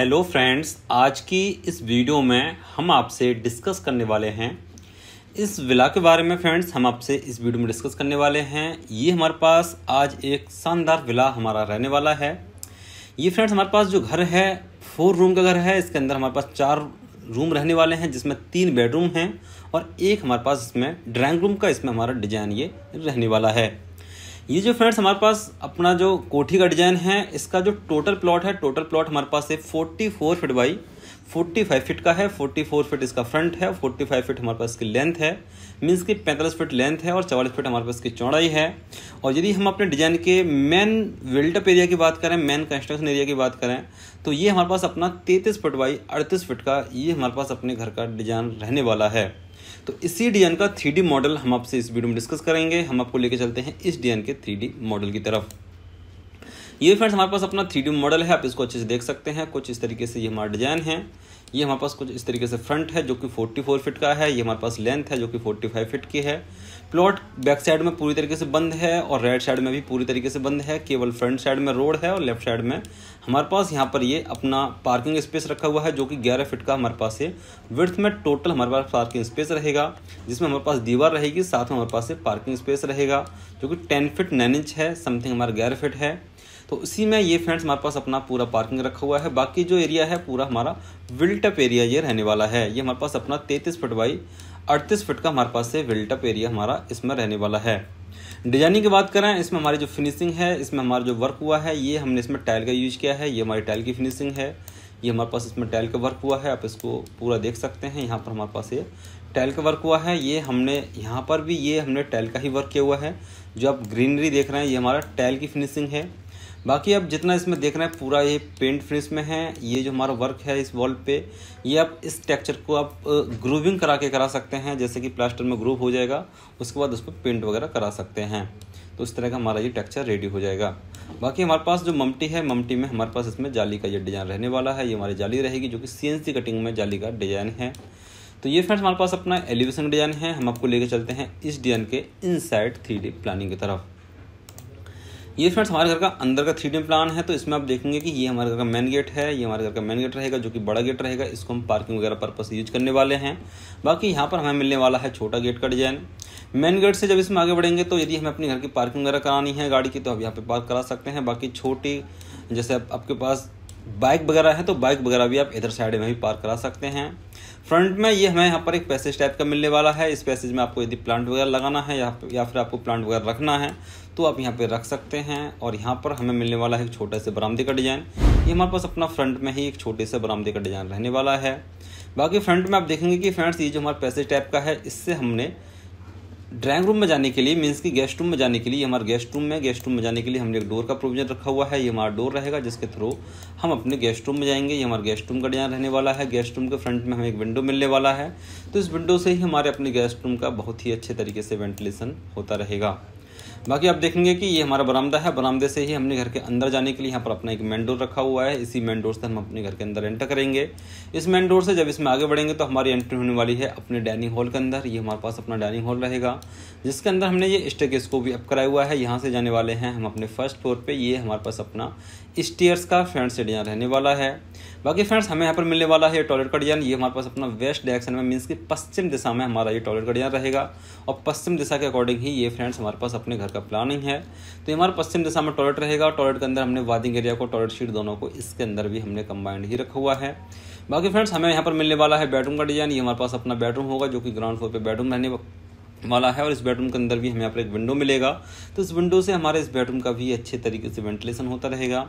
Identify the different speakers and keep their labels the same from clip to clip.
Speaker 1: Hello friends, आज की इस वीडियो में हम आपसे डिस्कस करने वाले हैं। इस विला के बारे में फ्रेंड्स, हम आपसे इस वीडियो में डिस्कस करने वाले हैं। ये हमारे पास आज एक शानदार विला हमारा रहने वाला है। ये फ्रेंड्स, हमारे पास जो घर है, फोर रूम का घर है। इसके अंदर हमारे पास चार रूम रहने वाले हैं, जिसमें तीन बेडरूम हैं और एक हमारे पास इसमें ड्राइंग रूम का इसमें हमारा डिज़ाइन ये रहने वाला है। ये जो फ्रेंड्स, हमारे पास अपना जो कोठी का डिज़ाइन है, इसका जो टोटल प्लॉट है, टोटल प्लॉट हमारे पास है forty four feet by forty five feet का है, फोर्टी फोर फिट इसका फ्रंट है, फोर्टी फाइव फिट हमारे पास इसकी लेंथ है, मीन्स की पैंतालीस फिट लेंथ है और चवालीस फिट हमारे पास इसकी चौड़ाई है। और यदि हम अपने डिज़ाइन के मेन बिल्टअप एरिया की बात करें मेन कंस्ट्रक्शन एरिया की बात करें तो ये हमारे पास अपना तैंतीस फिट बाई अड़तीस फिट का, ये हमारे पास अपने घर का डिज़ाइन रहने वाला है। तो इसी डिज़ाइन का थ्री मॉडल हम आपसे इस वीडियो में डिस्कस करेंगे। हम आपको लेके चलते हैं इस डीएन के थ्री मॉडल की तरफ़। ये फ्रेंड्स हमारे पास अपना थ्री मॉडल है, आप इसको अच्छे से देख सकते हैं। कुछ इस तरीके से ये हमारा डिज़ाइन है। ये हमारे पास कुछ इस तरीके से फ्रंट है जो कि 44 फीट का है, ये हमारे पास लेंथ है जो कि 45 फीट की है। प्लॉट बैक साइड में पूरी तरीके से बंद है और राइट साइड में भी पूरी तरीके से बंद है, केवल फ्रंट साइड में रोड है और लेफ़्ट साइड में हमारे पास यहाँ पर ये अपना पार्किंग स्पेस रखा हुआ है जो कि 11 फीट का हमारे पास है। विर्थ में टोटल हमारे पास पार्किंग स्पेस रहेगा, जिसमें हमारे पास दीवार रहेगी, साथ में हमारे पास पार्किंग स्पेस रहेगा, जो कि टेन फिट नाइन इंच है समथिंग हमारा ग्यारह फिट है। तो उसी में ये फ्रेंड्स हमारे पास अपना पूरा पार्किंग रखा हुआ है। बाकी जो एरिया है, पूरा हमारा विल्टअप एरिया ये रहने वाला है। ये हमारे पास अपना तैंतीस फुट बाई अड़तीस फुट का हमारे पास से विल्टअप एरिया हमारा इसमें रहने वाला है। डिज़ाइनिंग की बात करें, इसमें हमारी जो फिनिशिंग है, इसमें हमारा जो वर्क हुआ है, ये हमने इसमें टाइल का यूज़ किया है। ये हमारी टाइल की फिनिशिंग है। ये हमारे पास इसमें टाइल का वर्क हुआ है। आप इसको पूरा देख सकते हैं। यहाँ पर हमारे पास ये टाइल का वर्क हुआ है। ये हमने, यहाँ पर भी ये हमने टाइल का ही वर्क किया हुआ है। जो आप ग्रीनरी देख रहे हैं, ये हमारा टाइल की फिनिशिंग है। बाकी अब जितना इसमें देख रहे हैं, पूरा ये पेंट फिनिश में है, ये जो हमारा वर्क है इस वॉल पे, ये आप इस टेक्चर को आप ग्रूविंग करा के करा सकते हैं, जैसे कि प्लास्टर में ग्रूव हो जाएगा, उसके बाद उस पर पेंट वगैरह करा सकते हैं। तो इस तरह का हमारा ये टेक्चर रेडी हो जाएगा। बाकी हमारे पास जो ममटी है ममटी में हमारे पास इसमें जाली का ये डिज़ाइन रहने वाला है, ये हमारी जाली रहेगी, जो कि सीएनसी कटिंग में जाली का डिज़ाइन है। तो ये फ्रेंड्स हमारे पास अपना एलिवेशन डिज़ाइन है, हम आपको लेके चलते हैं इस डिज़ाइन के इनसाइड थ्री प्लानिंग की तरफ़। ये फ्रेंड्स हमारे घर का अंदर का थ्री प्लान है तो इसमें आप देखेंगे कि ये हमारे घर का मेन गेट है, ये हमारे घर का मेन गेट रहेगा, जो कि बड़ा गेट रहेगा, इसको हम पार्किंग वगैरह पर्पस यूज़ करने वाले हैं। बाकी यहाँ पर हमें मिलने वाला है छोटा गेट का डिज़ाइन मेन गेट से जब इसमें आगे बढ़ेंगे तो यदि हमें अपने घर की पार्किंग वगैरह करानी है गाड़ी की तो आप यहाँ पर पार्क करा सकते हैं। बाकी छोटी, जैसे आपके पास बाइक वगैरह है तो बाइक वगैरह भी आप इधर साइड में भी पार्क करा सकते हैं। फ्रंट में ये हमें यहाँ पर एक पैसेज टाइप का मिलने वाला है। इस पैसेज में आपको यदि प्लांट वगैरह लगाना है या, या फिर आपको प्लांट वगैरह रखना है तो आप यहाँ पे रख सकते हैं और यहाँ पर हमें मिलने वाला है एक छोटे से बरामदे का डिज़ाइन। ये हमारे पास अपना फ्रंट में ही एक छोटे से बरामदे का डिज़ाइन रहने वाला है। बाकी फ्रंट में आप देखेंगे कि फ्रेंड्स ये जो हमारा पैसेज टाइप का है इससे हमने ड्राइंग रूम में जाने के लिए मीन्स की गेस्ट रूम में जाने के लिए, हमारे गेस्ट रूम में, गेस्ट रूम में जाने के लिए हमने एक डोर का प्रोविज़न रखा हुआ है। ये हमारा डोर रहेगा, जिसके थ्रू हम अपने गेस्ट रूम में जाएँगे। ये हमारे गेस्ट रूम का डिज़ाइन रहने वाला है। गेस्ट रूम के फ्रंट में हमें एक विंडो मिलने वाला है। तो इस विंडो से ही हमारे अपने गेस्ट रूम का बहुत ही अच्छे तरीके से वेंटिलेशन होता रहेगा। बाकी आप देखेंगे कि ये हमारा बरामदा है। बरामदे से ही हमने घर के अंदर जाने के लिए यहाँ पर अपना एक मेन डोर रखा हुआ है। इसी मेन डोर से हम अपने घर के अंदर एंटर करेंगे। इस मेन डोर से जब इसमें आगे बढ़ेंगे तो हमारी एंट्री होने वाली है अपने डाइनिंग हॉल के अंदर। ये हमारे पास अपना डाइनिंग हॉल रहेगा। जिसके अंदर हमने ये स्टेकेस को भी अप कराया हुआ है। यहाँ से जाने वाले हैं हम अपने फ़र्स्ट फ्लोर पर ये हमारे पास अपना स्टेयर्स का फ्रंट से रहने वाला है। बाकी फ्रेंड्स हमें यहाँ पर मिलने वाला है टॉयलेट का डिज़ाइन ये हमारे पास अपना वेस्ट डायरेक्शन में मीन्स कि पश्चिम दिशा में हमारा ये टॉयलेट का डिज़ाइन रहेगा। और पश्चिम दिशा के अकॉर्डिंग ही ये फ्रेंड्स हमारे पास अपने घर का प्लानिंग है। तो हमारे पश्चिम दिशा में टॉयलेट रहेगा टॉयलेट के अंदर हमने वादिंग एरिया को टॉयलेट शीट दोनों को इसके अंदर भी हमने कंबाइंड ही रखा हुआ है। बाकी फ्रेंड्स हमें यहाँ पर मिलने वाला है बेडरूम का डिज़ाइन ये हमारे पास अपना बेडरूम होगा जो कि ग्राउंड फ्लोर पर बेडरूम रहने वाला है और इस बेडरूम के अंदर भी हमें यहाँ पर एक विंडो मिलेगा। तो इस विंडो से हमारे इस बेडरूम का भी अच्छे तरीके से वेंटिलेशन होता रहेगा।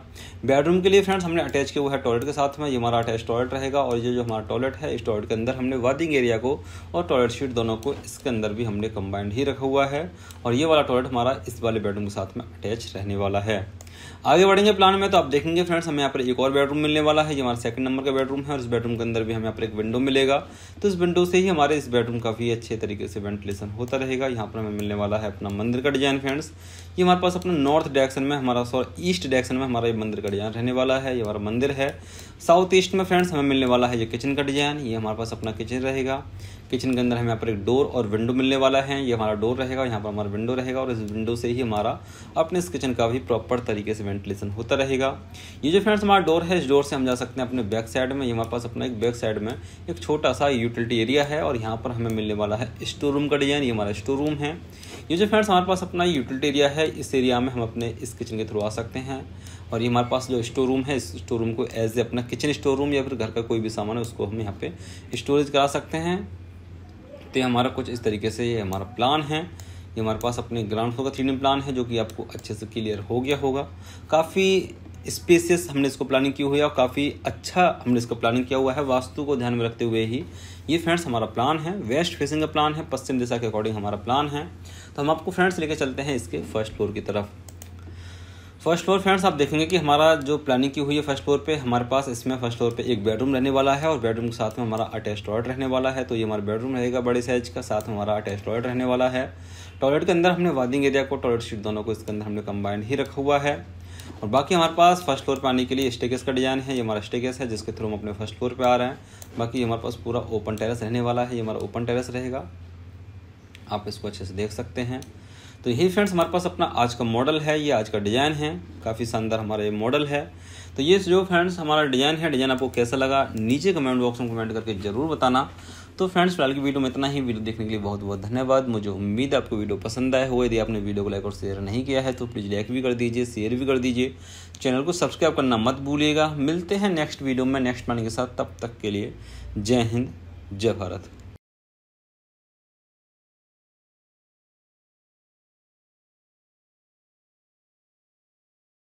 Speaker 1: बेडरूम के लिए फ्रेंड्स हमने अटैच किया हुआ है टॉयलेट के साथ में। ये हमारा अटैच टॉयलेट रहेगा और ये जो हमारा टॉयलेट है, इस टॉयलेट के अंदर हमने वादिंग एरिया को और टॉयलेट शीट दोनों को इसके अंदर भी हमने कंबाइंड ही रखा हुआ है। और ये वाला टॉयलेट हमारा इस वाले बेडरूम के साथ में अटैच रहने वाला है। आगे बढ़ेंगे प्लान में तो आप देखेंगे फ्रेंड्स हमें यहाँ पर एक और बेडरूम मिलने वाला है, ये हमारा सेकंड नंबर का बेडरूम है और इस बेडरूम के अंदर भी हमें यहाँ पर एक विंडो मिलेगा। तो इस विंडो से ही हमारे इस बेडरूम काफ़ी अच्छे तरीके से वेंटिलेशन होता रहेगा। यहाँ पर हमें मिलने वाला है अपना मंदिर का डिज़ाइन फ्रेंड्स ये हमारे पास अपना नॉर्थ डायरेक्शन में, हमारा सॉरी ईस्ट डायरेक्शन में हमारा ये मंदिर का डिज़ाइन रहने वाला है, ये हमारा मंदिर है। साउथ ईस्ट में फ्रेंड्स हमें मिलने वाला है ये किचन का डिज़ाइन ये हमारे पास अपना किचन रहेगा। किचन के अंदर हमें यहाँ पर एक डोर और विंडो मिलने वाला है, ये हमारा डोर रहेगा, यहाँ पर हमारा विंडो रहेगा और इस विंडो से ही हमारा अपने इस किचन का भी प्रॉपर तरीके से वेंटिलेशन होता रहेगा। ये जो फ्रेंड्स, हमारा डोर है, इस डोर से हम जा सकते हैं अपने बैक साइड में। ये हमारे पास अपना एक बैक साइड में एक छोटा सा यूटिलिटी एरिया है और यहाँ पर हमें मिलने वाला है स्टोर रूम का डिज़ाइन। ये हमारा स्टोर रूम है। ये जो फ्रेंड्स, हमारे पास अपना यूटिलिटी एरिया है, इस एरिया में हम अपने इस किचन के थ्रू आ सकते हैं। और ये हमारे पास जो स्टोर रूम है, इस स्टोर रूम को एज ए अपना किचन स्टोर रूम या फिर घर का कोई भी सामान है, उसको हम यहाँ पे स्टोरेज करा सकते हैं। तो हमारा कुछ इस तरीके से ये हमारा प्लान है। ये हमारे पास अपने ग्राउंड फ्लोर का थ्री प्लान है, जो कि आपको अच्छे से क्लियर हो गया होगा। काफ़ी स्पेसियस हमने इसको प्लानिंग की हुई है और काफ़ी अच्छा हमने इसको प्लानिंग किया हुआ है, वास्तु को ध्यान में रखते हुए ही। ये फ्रेंड्स हमारा प्लान है वेस्ट फेसिंग का प्लान है, पश्चिम दिशा के अकॉर्डिंग हमारा प्लान है। तो हम आपको फ्रेंड्स लेकर चलते हैं इसके फ़र्स्ट फ्लोर की तरफ़। फ़र्स्ट फ्लोर फ्रेंड्स, आप देखेंगे कि हमारा जो प्लानिंग की हुई है फ़र्स्ट फ्लोर पे, हमारे पास इसमें फ़र्स्ट फ्लोर पे एक बेडरूम रहने वाला है और बेडरूम के साथ में हमारा अटैच टॉयलेट रहने वाला है। तो ये हमारा बेडरूम रहेगा बड़े साइज़ का, साथ में हमारा अटैच टॉयलेट रहने वाला है। टॉयलेट के अंदर हमने वादिंग एरिया को टॉयलेट सीट दोनों को, इसके अंदर हमने कंबाइंड ही रखा हुआ है। और बाकी हमारे पास फ़र्स्ट फ्लोर पर आने के लिए स्टेकेस का डिज़ाइन है, ये हमारा स्टेकेस है, जिसके थ्रू हम अपने फ़र्स्ट फ्लोर पर आ रहे हैं। बाकी हमारे पास पूरा ओपन टेरेस रहने वाला है, ये हमारा ओपन टेरेस रहेगा। आप इसको अच्छे से देख सकते हैं। तो यही फ्रेंड्स हमारे पास अपना आज का मॉडल है, ये आज का डिज़ाइन है। काफ़ी शानदार हमारा ये मॉडल है। तो ये जो फ्रेंड्स हमारा डिज़ाइन है डिज़ाइन आपको कैसा लगा, नीचे कमेंट बॉक्स में कमेंट करके ज़रूर बताना। तो फ्रेंड्स फ़िलहाल की वीडियो में इतना ही। वीडियो देखने के लिए बहुत बहुत धन्यवाद। मुझे उम्मीद है आपको वीडियो पसंद आया हो यदि आपने वीडियो को लाइक और शेयर नहीं किया है तो प्लीज़ लाइक भी कर दीजिए शेयर भी कर दीजिए। चैनल को सब्सक्राइब करना मत भूलिएगा। मिलते हैं नेक्स्ट वीडियो में नेक्स्ट प्लानिंग के साथ। तब तक के लिए जय हिंद, जय भारत।